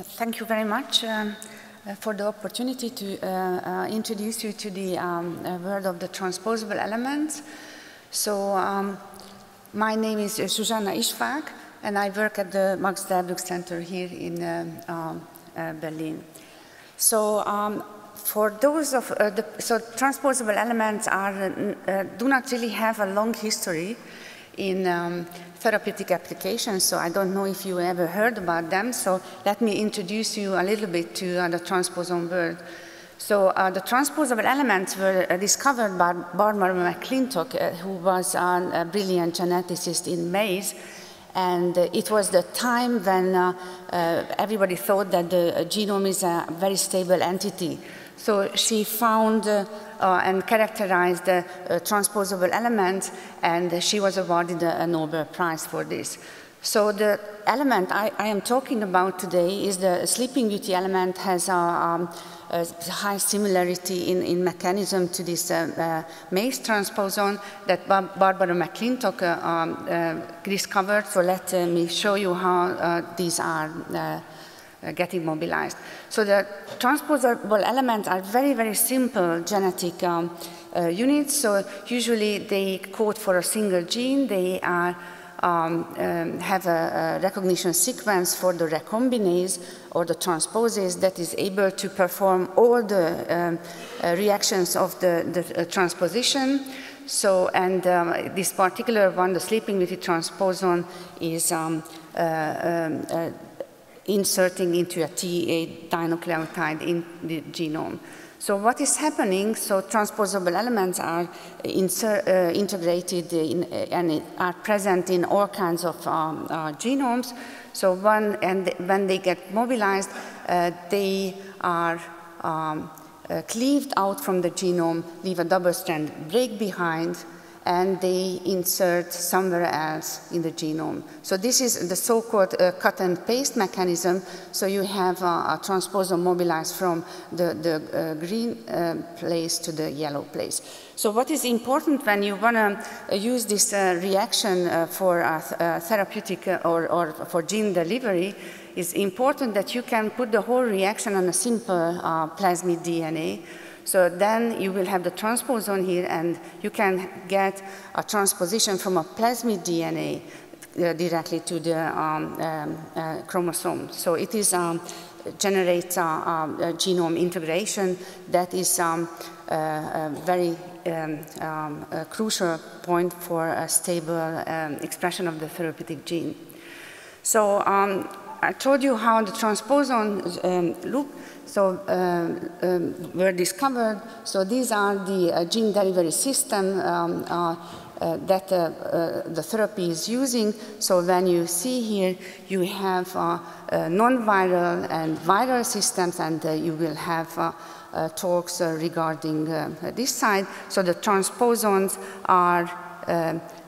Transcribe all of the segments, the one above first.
Thank you very much um, uh, for the opportunity to uh, uh, introduce you to the um, uh, world of the transposable elements. So um, my name is Susanna Istvák, and I work at the Max Delbrück Center here in um, uh, Berlin. So um, for those of uh, the, so transposable elements are do not really have a long history in um, therapeutic applications, so I don't know if you ever heard about them. So let me introduce you a little bit to uh, the transposon world. So uh, the transposable elements were uh, discovered by Barbara McClintock, uh, who was a brilliant geneticist in maize. And uh, it was the time when uh, everybody thought that the genome is a very stable entity. So she found uh, uh, and characterized the uh, transposable elements, and she was awarded a, Nobel Prize for this. So the element I, I, am talking about today is the sleeping beauty element has a, um, a high similarity in, in, mechanism to this uh, uh, maize transposon that Barbara McClintock uh, um, discovered. So let me show you how these are uh, getting mobilized. So the transposable elements are very, very simple genetic um, uh, units. So usually they code for a single gene. They are um, um, have a, a, recognition sequence for the recombinase or the transposase that is able to perform all the um, uh, reactions of the, the uh, transposition. So, and um, this particular one, the sleeping beauty transposon, is um, uh, um, uh, inserting into a TA dinucleotide in the genome. So what is happening, so transposable elements are uh, integrated in, uh, and are present in all kinds of um, uh, genomes. So one, and when they get mobilized, uh, they are um, uh, cleaved out from the genome, leave a double-strand break behind, and they insert somewhere else in the genome. So this is the so-called uh, cut and paste mechanism. So you have a transposon mobilized from the, the uh, green uh, place to the yellow place. So what is important when you want to uh, use this uh, reaction uh, for therapeutic or, or, for gene delivery is important that you can put the whole reaction on a simple plasmid DNA so then you will have the transposon here and you can get a transposition from a plasmid DNA uh, directly to the um, um, uh, chromosome. So it is um, generates uh, um, genome integration that is um, uh, a very um, crucial point for a stable expression of the therapeutic gene. So I told you how the transposon loop so uh, um, were discovered. So these are the uh, gene delivery system um, uh, uh that uh, uh, the therapy is using. So when you see here, you have non-viral and viral systems, and you will have talks regarding this side. So the transposons are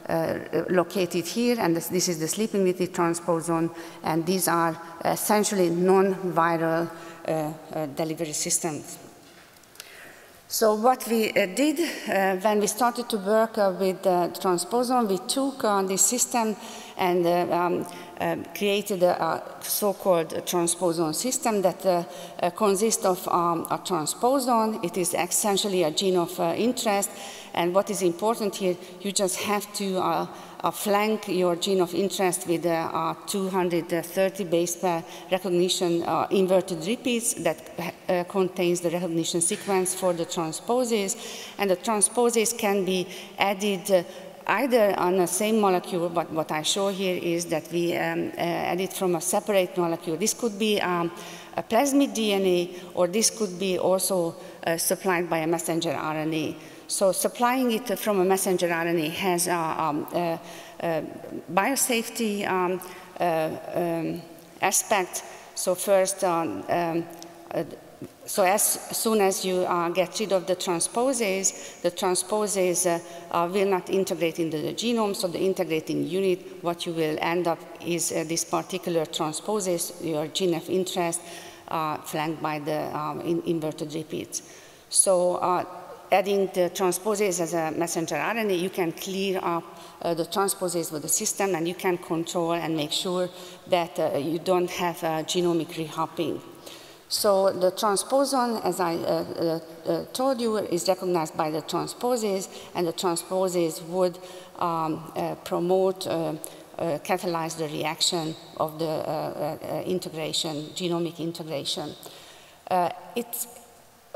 uh, located here, and this, this, is the sleeping beauty transposon, and these are essentially non-viral uh, uh, delivery systems. So what we uh, did uh, when we started to work uh, with transposon, we took uh, this system and um, created a, so-called transposon system that consists of um, a transposon. It is essentially a gene of interest. And what is important here, you just have to uh, flank your gene of interest with uh, 230 base pair recognition uh, inverted repeats that uh, contains the recognition sequence for the transposase. And the transposase can be added uh, either on the same molecule, but what I show here is that we um, uh, add it from a separate molecule. This could be um, a plasmid DNA, or this could be also supplied by a messenger RNA. So supplying it from a messenger RNA has uh, um, uh, uh, biosafety um, uh, um, aspect. So first, um, uh, so as soon as you uh, get rid of the transposase, the transposase uh, will not integrate into the genome, so the integrating unit, what you will end up is uh, this particular transposase, your gene of interest, flanked by the um, in inverted repeats. So adding the transposase as a messenger RNA, you can clear up uh, the transposase with the system and you can control and make sure that uh, you don't have uh, genomic rehopping. So the transposon, as I uh, uh, told you, is recognized by the transposase, and the transposase would um, promote uh, catalyze the reaction of the uh, uh, integration, genomic integration. it's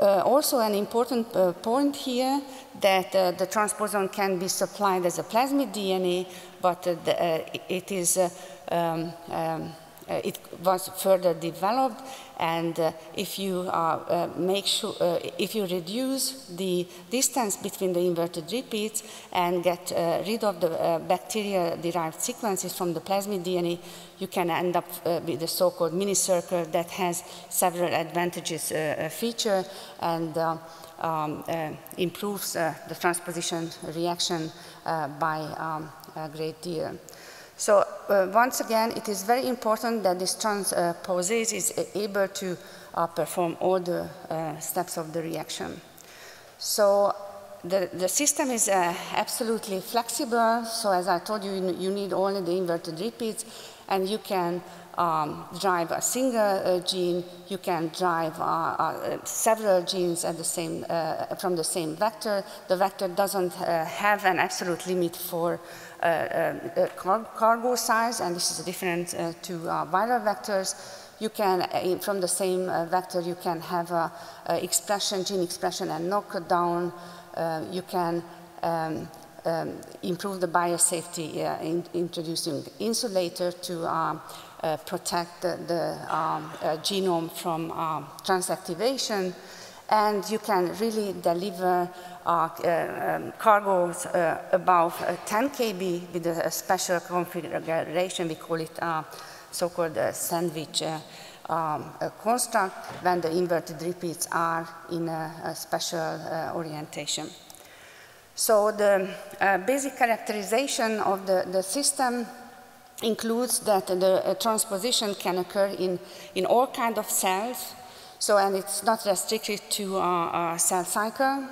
also an important point here that the transposon can be supplied as a plasmid DNA, but the, it is um, um, uh, it was further developed and uh, if you uh, make sure, if you reduce the distance between the inverted repeats and get rid of the bacteria-derived sequences from the plasmid DNA, you can end up with a so-called mini circle that has several advantages feature and um, uh, improves uh, the transposition reaction uh, by um, a great deal. So uh, once again, it is very important that this transposase is able to uh, perform all the uh, steps of the reaction. So the, the system is uh, absolutely flexible. So as I told you, you need only the inverted repeats, and you can um, drive a single uh, gene, you can drive uh, uh, several genes at the same, uh, from the same vector. The vector doesn't have an absolute limit for uh, uh, car cargo size, and this is different to viral vectors. You can, from the same vector, you can have a, a expression, gene expression and knockdown. you can um, um, improve the biosafety uh, in introducing insulator to um, uh, protect the, the um, uh, genome from um, transactivation. And you can really deliver uh, um, cargoes uh, above uh, 10 kb with a, special configuration. We call it so-called sandwich um, construct when the inverted repeats are in a, a special orientation. So the uh, basic characterization of the, the system includes that the uh, transposition can occur in, in all kinds of cells. So, and it's not restricted to uh, cell cycle.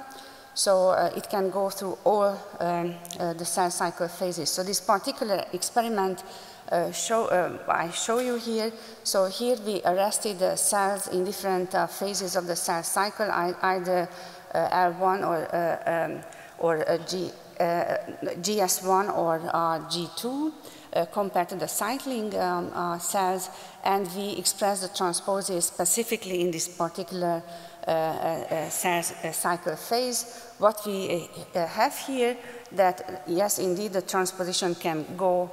So uh, it can go through all um, uh, the cell cycle phases. So this particular experiment uh, show, uh, I show you here. So here we arrested the cells in different uh, phases of the cell cycle, either uh, L1 or, um, or G, GS1 or G2. Uh, compared to the cycling um, uh, cells, and we express the transposase specifically in this particular uh, uh, cell cycle phase. What we have here that, yes, indeed, the transposition can go,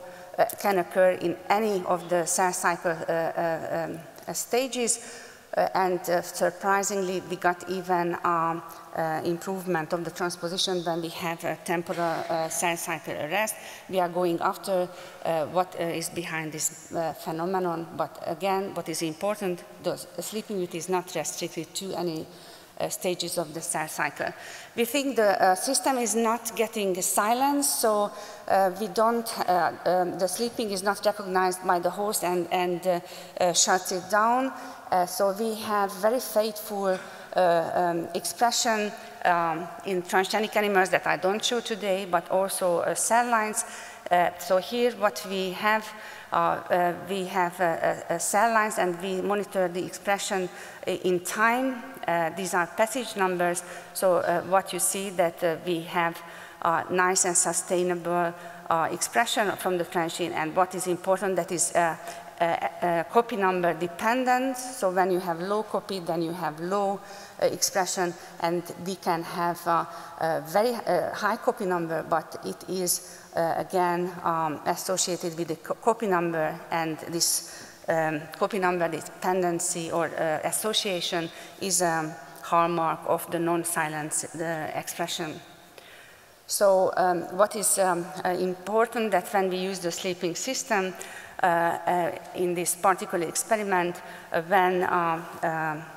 can occur in any of the cell cycle um, stages, uh, and uh, surprisingly, we got even um, uh, improvement of the transposition when we have a temporal cell cycle arrest. We are going after what is behind this phenomenon, but again, what is important, the sleeping is not restricted to any uh, stages of the cell cycle. We think the uh, system is not getting silence, so uh, we don't, um, the sleeping is not recognized by the host and, and shuts it down. Uh, so we have very faithful uh, um, expression um, in transgenic animals that I don't show today, but also uh, cell lines. so here what we have, we have cell lines and we monitor the expression in time. these are passage numbers. So what you see that we have nice and sustainable uh, expression from the transgene and what is important that is uh, uh, copy number dependent. So when you have low copy, then you have low uh, expression, and we can have uh, a very uh, high copy number, but it is uh, again um, associated with the co copy number, and this um, copy number dependency or uh, association is a hallmark of the non-silence expression. So um, what is um, important that when we use the sleeping system, uh, uh, in this particular experiment uh, when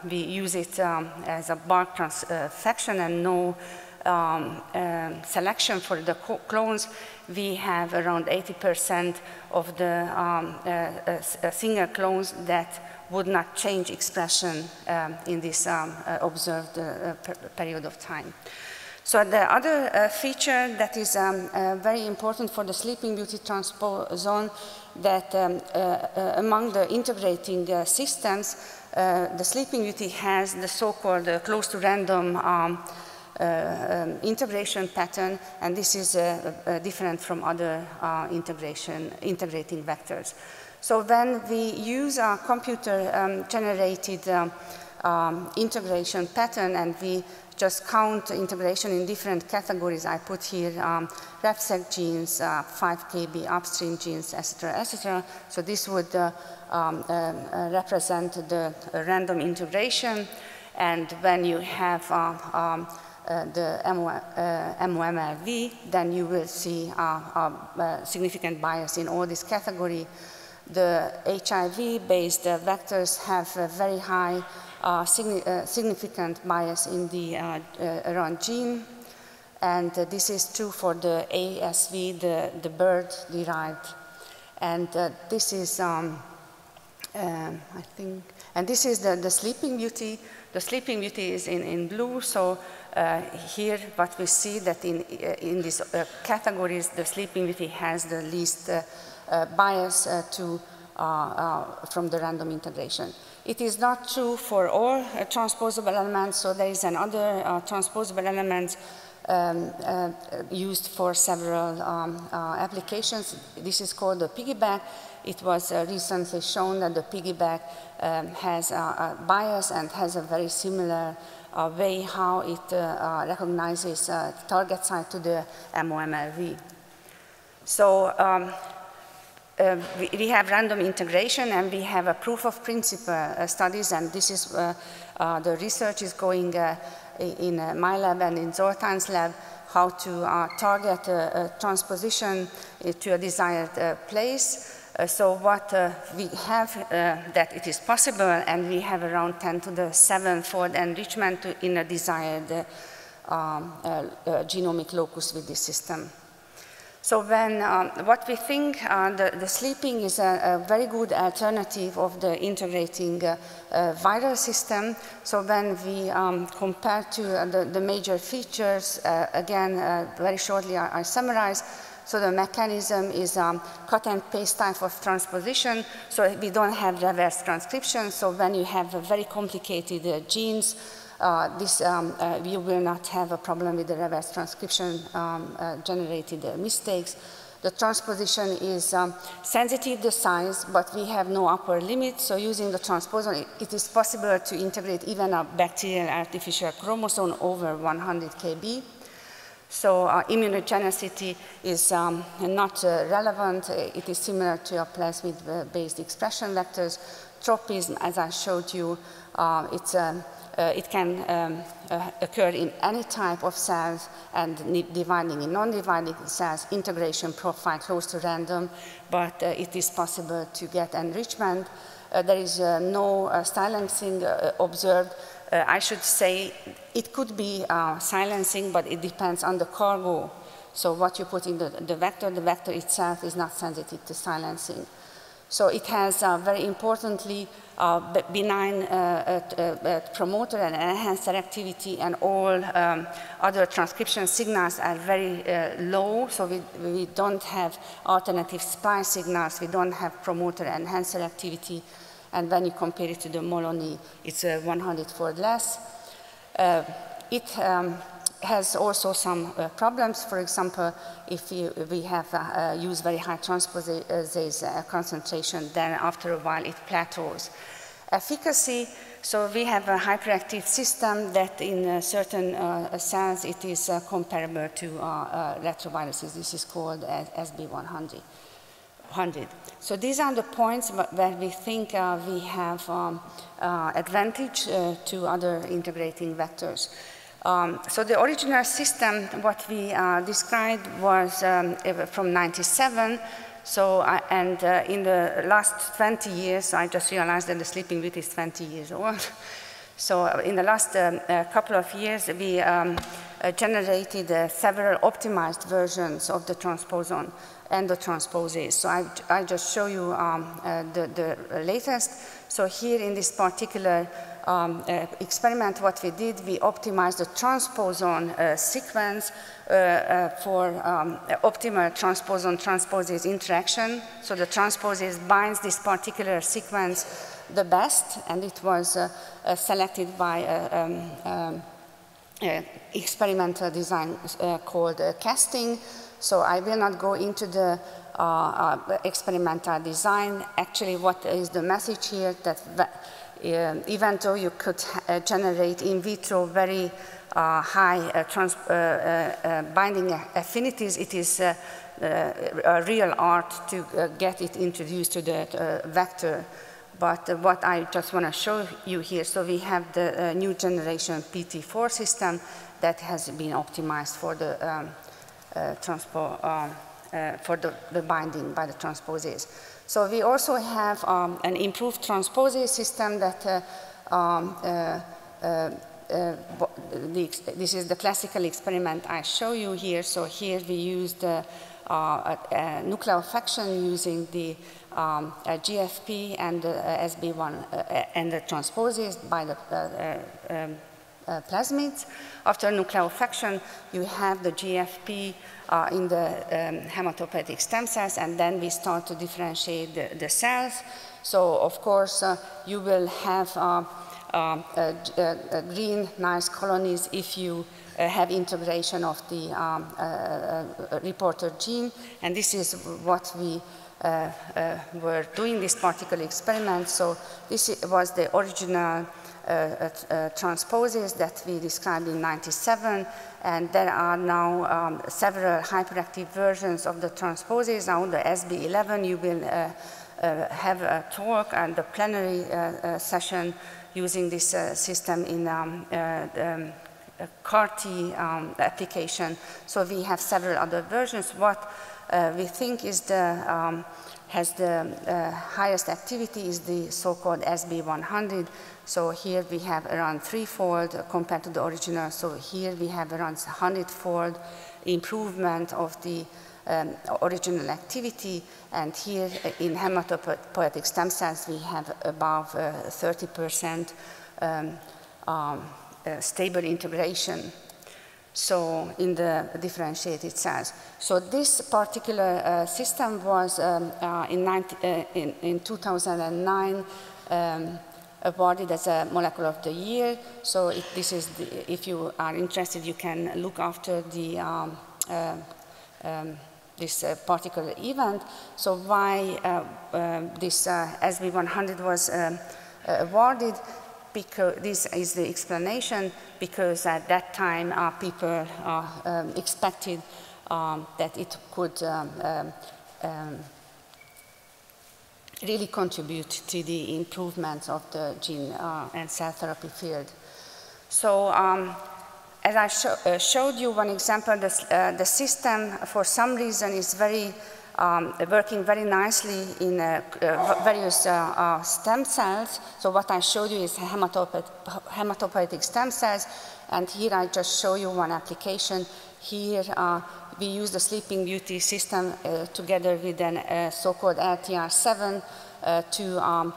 we use it um, as a bulk transfection and no um, selection for the clones, we have around 80% of the um, uh, uh, single clones that would not change expression um, in this um, uh, observed period of time. So the other uh, feature that is um, uh, very important for the sleeping beauty transposon that um, uh, uh among the integrating uh, systems, uh, the sleeping beauty has the so-called close to random um, um, integration pattern, and this is different from other integration, integrating vectors. So when we use a computer-generated um, um, integration pattern and we just count integration in different categories. I put here um, genes, uh, 5 kb upstream genes, etc., etc. So this would uh, um, uh, uh represent the random integration. And when you have uh, um, uh, the MOMRV, then you will see a significant bias in all this category. The HIV-based vectors have a very high uh, signi uh, significant bias in the uh, around gene. And this is true for the ASV, the, the bird-derived. And this is, um, um, I think, and this is the, the sleeping beauty. The sleeping beauty is in, in blue, so uh, here what we see that in, uh, in these uh, categories, the sleeping beauty has the least bias to, from the random integration. It is not true for all uh, transposable elements, so there is another uh, transposable element um, uh, used for several um, uh, applications. This is called the piggyback. It was uh, recently shown that the piggyback um, has a, a, bias and has a very similar uh, way how it recognizes target site to the MOMRV. So um, uh, we, we, have random integration and we have a proof of principle uh, studies and this is uh, uh the research is going uh, in my lab and in Zoltan's lab how to target a, transposition to a desired place. so what we have that it is possible and we have around 10 to the 7 fold enrichment in a desired um, genomic locus with this system. So when um, what we think uh, the, the, sleeping is a, a, very good alternative of the integrating uh, uh, viral system. So when we um, compare to uh, the, the, major features, uh, again, uh, very shortly I, I, summarize. So the mechanism is um, cut and paste type of transposition. So we don't have reverse transcription. So when you have very complicated genes, this, um, uh, you will not have a problem with the reverse transcription um, uh, generated mistakes. The transposition is um, sensitive to size, but we have no upper limit. So using the transposon, it is possible to integrate even a bacterial artificial chromosome over 100 kb. So uh, immunogenicity is um, not uh, relevant. It is similar to a plasmid-based expression vectors. Tropism, as I showed you, uh, it's a um, uh, it can um, uh, occur in any type of cells and dividing in non-dividing cells, integration profile close to random, but uh, it is possible to get enrichment. Uh, there is uh, no uh, silencing observed. I should say it could be silencing, but it depends on the cargo. So what you put in the, the vector, the vector itself is not sensitive to silencing. So it has very importantly uh, benign uh, uh, promoter and enhancer activity and all um, other transcription signals are very low, so we, we don't have alternative splice signals, we don't have promoter enhancer activity, and when you compare it to the Molony, it's 100-fold less. it um, has also some uh, problems. For example, if you, we have uh, uh, used very high transposase uh, concentration, then after a while it plateaus. Efficacy, so we have a hyperactive system that in certain uh, cells it is uh, comparable to retroviruses. This is called SB100. 100. So these are the points where we think uh, we have um, uh, advantage uh, to other integrating vectors. Um, so the original system, what we uh, described was um, from 97. So, I, and uh, in the last 20 years, I just realized that the Sleeping Beauty is 20 years old. So uh, in the last um, uh, couple of years, we um, uh, generated uh, several optimized versions of the transposon and the transposase. So I, I just show you um, the, the latest. So here in this particular um, uh, experiment, what we did, we optimized the transposon uh, sequence uh, uh for um, optimal transposon-transposase interaction. So the transposase binds this particular sequence the best, and it was uh, uh, selected by um, um, experimental design called casting. So I will not go into the experimental design. Actually, what is the message here that Um, even though you could uh, generate in vitro very uh, high uh, uh, uh, uh binding affinities, it is a real art to get it introduced to the vector. But what I just want to show you here, so we have the new generation PT4 system that has been optimized for the um, transpo, um, for the, the binding by the transposase. So we also have um, an improved transposase system that uh, um, uh, uh, uh the, this is the classical experiment I show you here. So here we used uh, a, a nucleofaction using the um, GFP and the SB1 and the transposase by the um, plasmids. After nucleofaction, you have the GFP uh, in the um, hematopoietic stem cells, and then we start to differentiate the, the cells. So, of course, uh, you will have uh, um, green, nice colonies if you uh, have integration of the um, uh, reporter gene. And this is what we were doing this particular experiment. So this was the original uh, uh, that we described in 97, and there are now um, several hyperactive versions of the transposase. Now the SB11, you will uh, have a talk and the plenary session using this system in um, um, CAR-T um, application. So we have several other versions. What uh, we think is the um, has the uh, highest activity is the so-called SB100. So here we have around threefold compared to the original. So here we have around 100-fold improvement of the um, original activity. And here in hematopoietic stem cells, we have above 30% uh, um, um, uh, stable integration so in the differentiated cells. So this particular uh, system was um, uh, in, 90, uh, in, in, 2009 um, awarded as a molecule of the year. So this is, the, if you are interested, you can look after the um, uh, um, this uh, particular event. So why uh, um, this SB100 was um, awarded? because this is the explanation because at that time uh, people uh, um, expected that it could really contribute to the improvement of the gene uh, and cell therapy field. So um, as I uh, showed you one example, uh, the system for some reason is very um, working very nicely in uh, uh, various uh, uh, stem cells. So what I showed you is hematopoietic, stem cells, and here I just show you one application. Here uh, we use the Sleeping Beauty system together with a so-called LTR7 to um,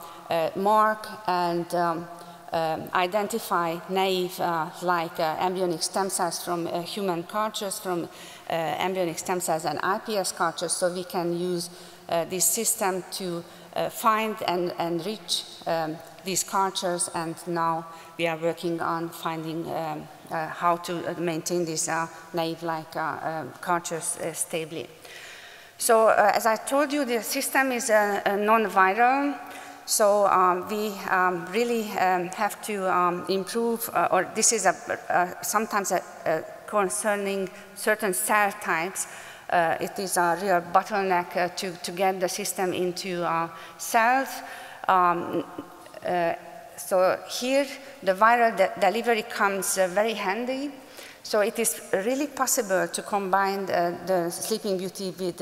mark and um, um, identify naive uh, like uh, embryonic stem cells from uh, human cultures, from uh, embryonic stem cells and iPS cultures, so we can use uh, this system to uh, find and, and reach um, these cultures, and now we are working on finding um, how to maintain these naive-like um, cultures stably. So as I told you, the system is non-viral. So um, we um, really um, have to um, improve, uh, or this is a, uh, sometimes a, a concerning certain cell types. Uh, it is a real bottleneck uh, to, to get the system into uh, cells. Um, uh, so here, the viral de delivery comes very handy. So it is really possible to combine the Sleeping Beauty with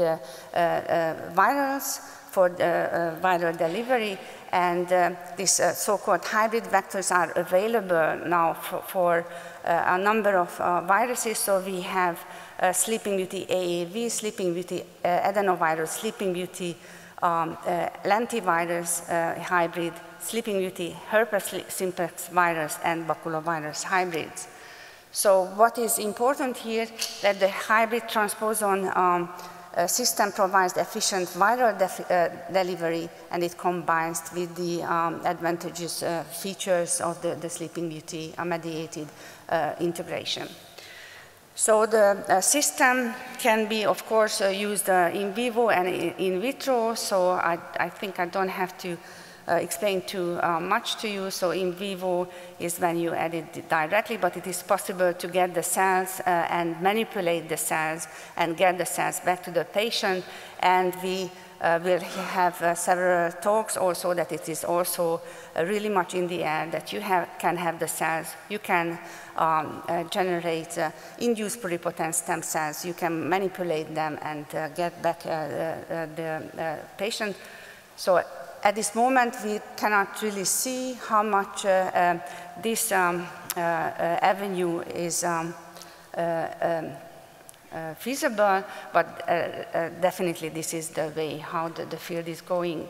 virals for the viral delivery. And uh, these uh, so-called hybrid vectors are available now for, for uh, a number of viruses. So we have Sleeping Beauty AAV, Sleeping Beauty adenovirus, Sleeping Beauty um, lentivirus hybrid, Sleeping Beauty herpes simplex virus, and baculovirus hybrids. So what is important here that the hybrid transposon um, uh, system provides efficient viral uh, delivery and it combines with the um, advantageous uh, features of the, the Sleeping Beauty mediated uh, integration. So the uh, system can be, of course, uh, used in vivo and in vitro, so I, I think I don't have to uh, explain too uh, much to you. So in vivo is when you edit directly, but it is possible to get the cells uh, and manipulate the cells and get the cells back to the patient. And we uh, will have uh, several talks also that it is also uh, really much in the air that you have, can have the cells, you can um, generate induced pluripotent stem cells, you can manipulate them and get back the patient. So at this moment, we cannot really see how much uh, uh, this um, uh, avenue is um, um, feasible, but definitely this is the way how the, the field is going.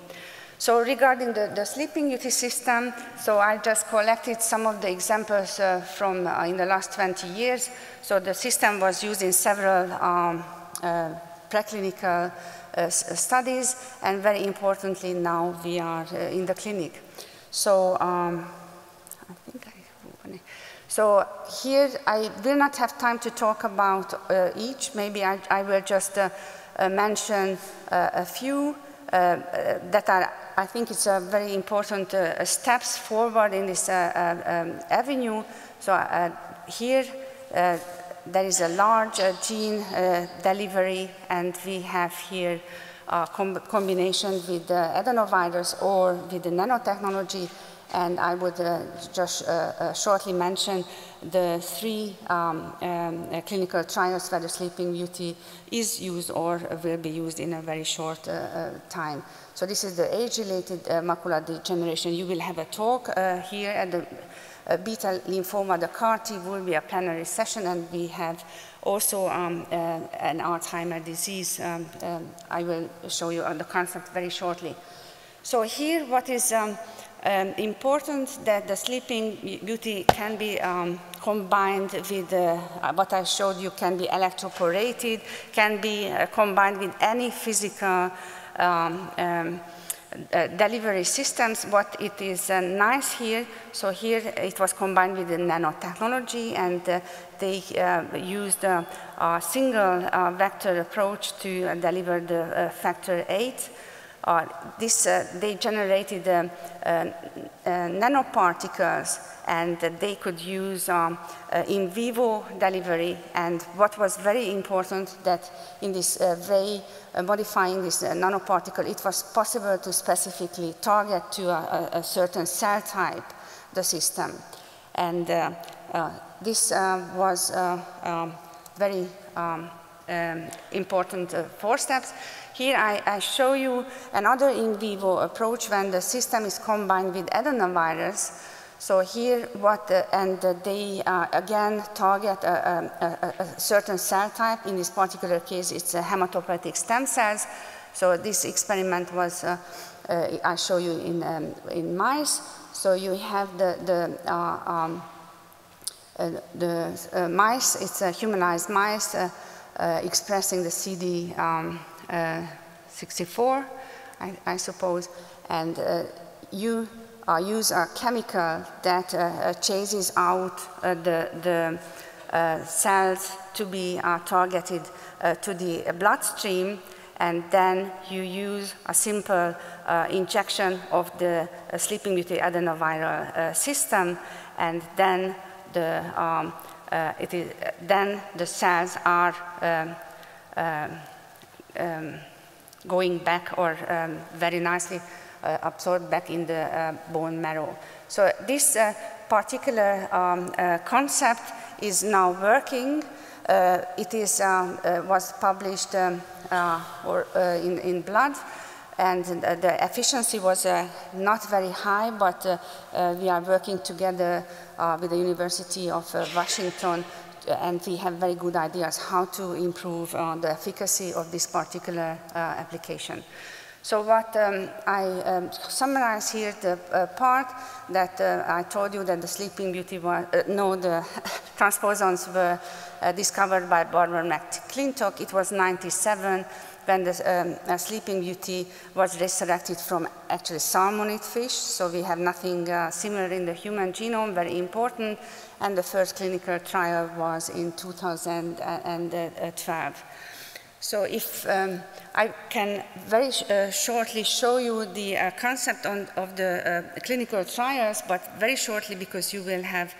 So regarding the, the, sleeping beauty system, so I just collected some of the examples uh, from uh, in the last 20 years. So the system was used in several um, uh, preclinical uh, studies, and very importantly, now we are uh, in the clinic. So um, I think I so here I will not have time to talk about uh, each. Maybe I, I will just uh, uh, mention uh, a few that are, I think it's a very important steps forward in this um, avenue. So here there is a large uh, gene uh, delivery, and we have here a com combination with the adenovirus or with the nanotechnology. And I would uh, just uh, uh, shortly mention the three um, um, clinical trials where the sleeping beauty is used or will be used in a very short time. So this is the age-related macular degeneration. You will have a talk here at the beta lymphoma, the CAR-T will be a plenary session, and we have also um, uh, an Alzheimer's disease. Um, um, I will show you on the concept very shortly. So here, what is um, um, important that the sleeping beauty can be um, combined with uh, what I showed you can be electroporated, can be uh, combined with any physical um, uh, delivery systems, what it is uh, nice here, so here it was combined with the nanotechnology and uh, they uh, used a single uh, vector approach to uh, deliver the factor 8. This, they generated nanoparticles and they could use um, uh, in vivo delivery. And what was very important that in this uh, way, uh, modifying this uh, nanoparticle, it was possible to specifically target to a, a certain cell type the system. And uh, uh, this was um, very um, important four steps. Here I, I, show you another in vivo approach when the system is combined with adenovirus so here, what uh, and uh, they uh, again target a, a, a, certain cell type. In this particular case, it's hematopoietic stem cells. So this experiment was, uh, uh, I show you in, um, in mice. So you have the, the, uh, um, the mice, it's a humanized mice expressing the CD64, um, I, I, suppose, and you uh, use a chemical that uh, uh, chases out the, the cells to be targeted to the bloodstream. And then you use a simple uh, injection of the uh, sleeping beauty adenoviral uh, system. And then the, um, it is, then the cells are um, um, um going back or um, very nicely uh, absorbed back in the uh, bone marrow. So this uh, particular um, concept is now working. it is, um, was published or, in, in Blood and the efficiency was uh, not very high, but uh, uh, we are working together with the University of Washington and we have very good ideas how to improve the efficacy of this particular application. So what um, I um, summarize here the uh, part that uh, I told you that the Sleeping Beauty was, uh, no, the transposons were discovered by Barbara McClintock. It was 97 when the um, Sleeping Beauty was resurrected from actually salmonid fish, so we have nothing uh, similar in the human genome, very important, and the first clinical trial was in 2012. So if um, I can very sh uh, shortly show you the uh, concept on, of the uh, clinical trials, but very shortly because you will have,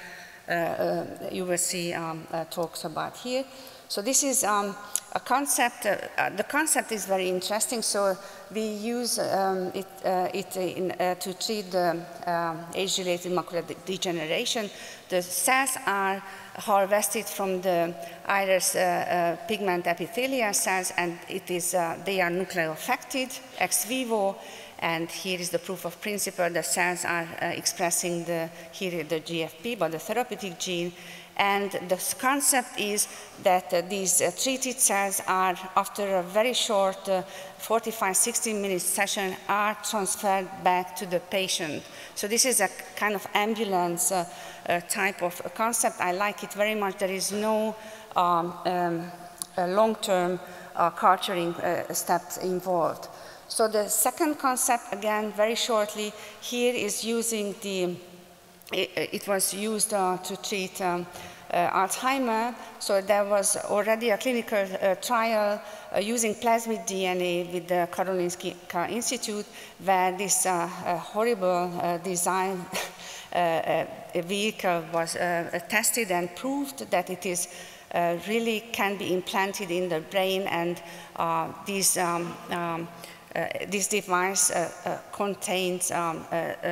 uh, uh, you will see um, talks about here. So this is um, concept, uh, uh, the concept is very interesting. So we use um, it, uh, it in, uh, to treat the um, age-related macular de degeneration. The cells are harvested from the iris uh, uh, pigment epithelial cells, and it is, they are nuclear affected ex vivo. And here is the proof of principle. The cells are expressing the, here the GFP, but the therapeutic gene, and the concept is that uh, these uh, treated cells are, after a very short uh, 45, 60 minute session, are transferred back to the patient. So this is a kind of ambulance uh, uh, type of concept. I like it very much. There is no um, um, long-term uh, culturing steps involved. So the second concept, again, very shortly, here is using the it, it was used uh, to treat um, uh, Alzheimer. So there was already a clinical uh, trial uh, using plasmid DNA with the Karolinska Institute where this uh, horrible uh, design vehicle was tested and proved that it is really can be implanted in the brain and these um, um, uh, this device uh, uh, contains um,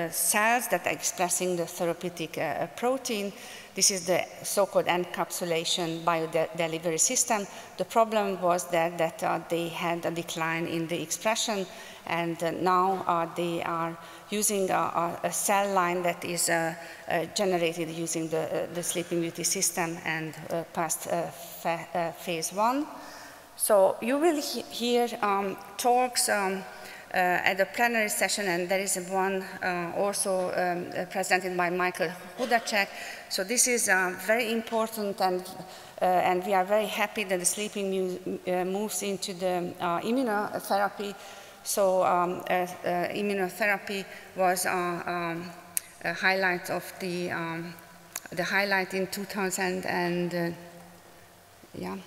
cells that are expressing the therapeutic protein. This is the so-called encapsulation biodelivery system. The problem was that, that uh, they had a decline in the expression, and uh, now uh, they are using a, a, cell line that is generated using the, the Sleeping Beauty system and past phase one. So you will he hear um, talks um, uh, at the plenary session, and there is one uh, also um, uh, presented by Michael Hudacek. So this is uh, very important, and, uh, and we are very happy that the sleeping uh, moves into the immunotherapy. So um, immunotherapy was um, a highlight of the, the highlight in 2000 and, yeah.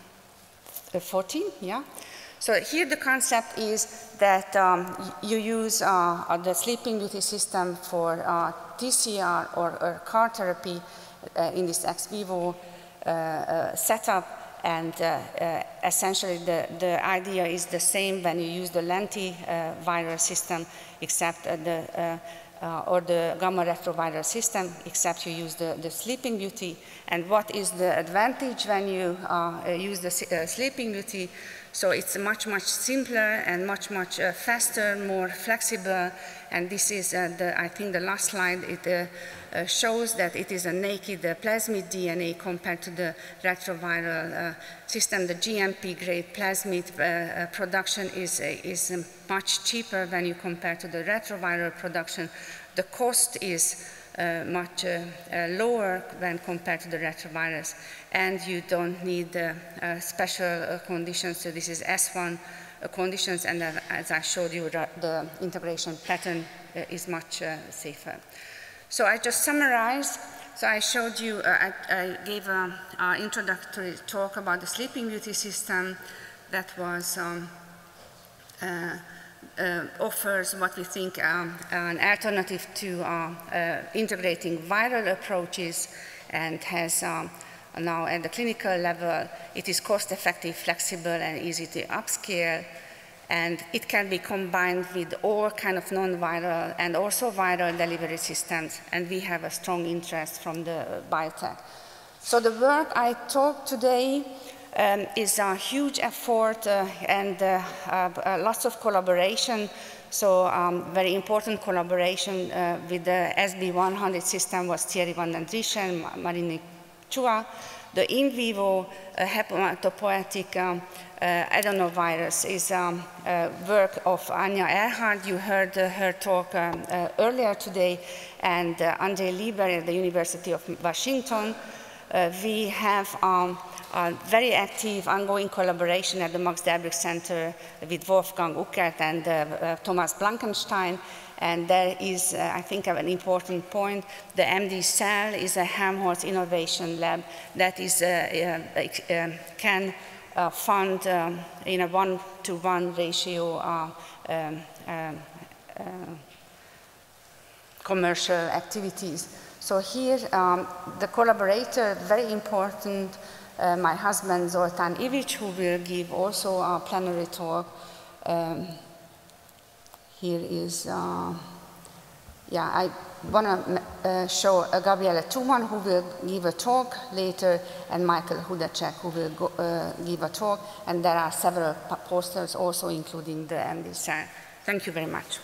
14, yeah? So here the concept is that um, you use uh, the sleeping beauty system for uh, TCR or, or, CAR therapy uh, in this ex vivo uh, uh, setup. And uh, essentially the, the idea is the same when you use the lentiviral system, except the uh, or the gamma retroviral system, except you use the, the sleeping beauty. And what is the advantage when you uh, use the uh, sleeping beauty? So it's much, much simpler and much, much uh, faster, more flexible. And this is, uh, the, I think, the last slide. It uh, shows that it is a naked plasmid DNA compared to the retroviral system. The GMP-grade plasmid production is, is much cheaper when you compare to the retroviral production. The cost is uh, much uh, uh, lower when compared to the retrovirus, and you don't need uh, special conditions. So this is S1 conditions, and as I showed you, the integration pattern is much safer. So I just summarize. So I showed you, uh, I, I, gave an introductory talk about the sleeping beauty system that was um, uh, offers what we think um, an alternative to uh, uh, integrating viral approaches and has um, now at the clinical level, it is cost effective, flexible, and easy to upscale. And it can be combined with all kind of non-viral and also viral delivery systems. And we have a strong interest from the biotech. So the work I talked today um, is a huge effort uh, and uh, uh, lots of collaboration. So um, very important collaboration uh, with the SB100 system was Thierry van den Drieschen and Marine Chua. The in vivo uh, hematopoietic um, uh, adenovirus is um, work of Anja Erhard. You heard uh, her talk um, uh, earlier today, and uh, Andre Lieber at the University of Washington. Uh, we have very active ongoing collaboration at the Max Delbrück Center with Wolfgang Uckert and uh, Thomas Blankenstein. And there is, uh, I think, an important point. The MD Cell is a Helmholtz Innovation Lab that is, uh, uh, uh can uh, fund um, in a one-to-one ratio um, um, commercial activities. So here, um, the collaborator, very important, uh, my husband Zoltán Ivics, who will give also a plenary talk. Um, here is, uh, yeah, I want to uh, show uh, Gabriele Thumann, who will give a talk later, and Michael Hudecek, who will go, uh, give a talk. And there are several posters also, including the MD Thank you very much.